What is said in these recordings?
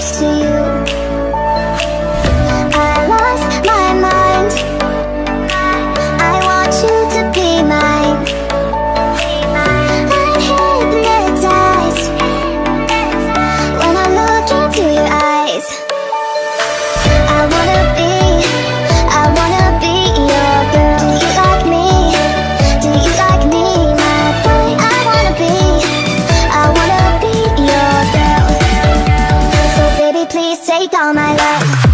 close to you take all my life.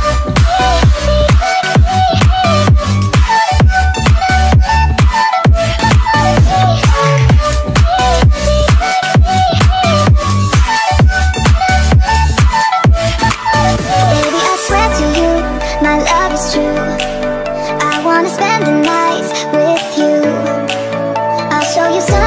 Wanna spend the nights with you. I'll show you something